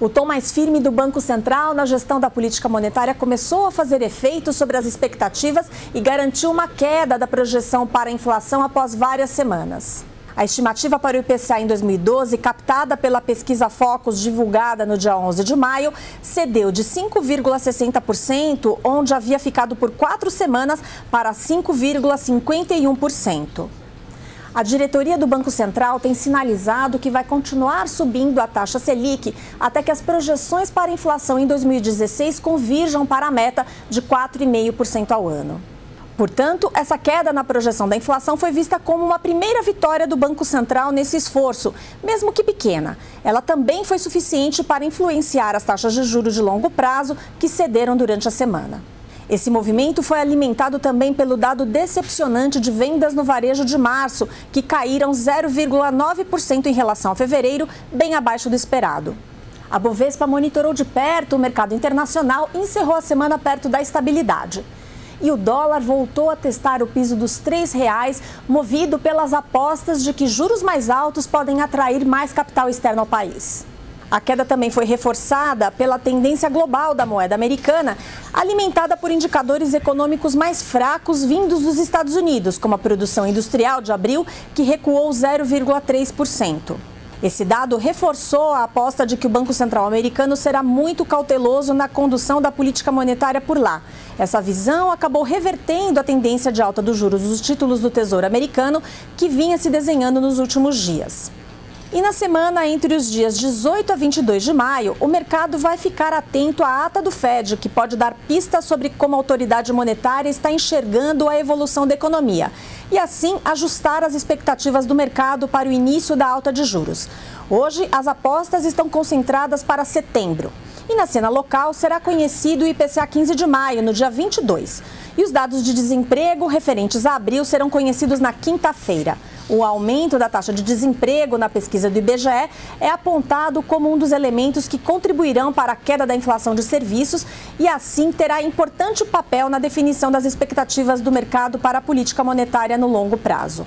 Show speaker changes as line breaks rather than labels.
O tom mais firme do Banco Central na gestão da política monetária começou a fazer efeito sobre as expectativas e garantiu uma queda da projeção para a inflação após várias semanas. A estimativa para o IPCA em 2012, captada pela pesquisa Focus divulgada no dia 11 de maio, cedeu de 5,60%, onde havia ficado por quatro semanas, para 5,51%. A diretoria do Banco Central tem sinalizado que vai continuar subindo a taxa Selic até que as projeções para inflação em 2016 convirjam para a meta de 4,5% ao ano. Portanto, essa queda na projeção da inflação foi vista como uma primeira vitória do Banco Central nesse esforço, mesmo que pequena. Ela também foi suficiente para influenciar as taxas de juros de longo prazo que cederam durante a semana. Esse movimento foi alimentado também pelo dado decepcionante de vendas no varejo de março, que caíram 0,9% em relação a fevereiro, bem abaixo do esperado. A Bovespa monitorou de perto o mercado internacional e encerrou a semana perto da estabilidade. E o dólar voltou a testar o piso dos R$ reais, movido pelas apostas de que juros mais altos podem atrair mais capital externo ao país. A queda também foi reforçada pela tendência global da moeda americana, alimentada por indicadores econômicos mais fracos vindos dos Estados Unidos, como a produção industrial de abril, que recuou 0,3%. Esse dado reforçou a aposta de que o Banco Central americano será muito cauteloso na condução da política monetária por lá. Essa visão acabou revertendo a tendência de alta dos juros dos títulos do Tesouro americano que vinha se desenhando nos últimos dias. E na semana entre os dias 18 a 22 de maio, o mercado vai ficar atento à ata do Fed, que pode dar pistas sobre como a autoridade monetária está enxergando a evolução da economia e assim ajustar as expectativas do mercado para o início da alta de juros. Hoje, as apostas estão concentradas para setembro. E na cena local será conhecido o IPCA 15 de maio, no dia 22. E os dados de desemprego referentes a abril serão conhecidos na quinta-feira. O aumento da taxa de desemprego na pesquisa do IBGE é apontado como um dos elementos que contribuirão para a queda da inflação de serviços e, assim, terá importante papel na definição das expectativas do mercado para a política monetária no longo prazo.